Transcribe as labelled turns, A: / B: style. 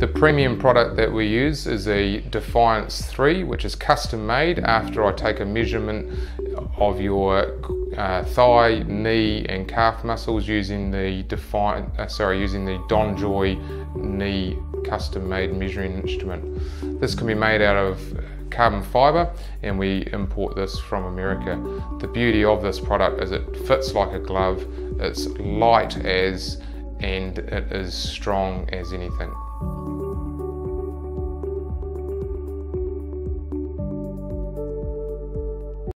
A: The premium product that we use is a Defiance 3, which is custom made after I take a measurement of your uh, thigh, knee and calf muscles using the Defiant, uh, sorry, using the DonJoy knee custom made measuring instrument. This can be made out of carbon fiber and we import this from America. The beauty of this product is it fits like a glove, it's light as and it is strong as anything.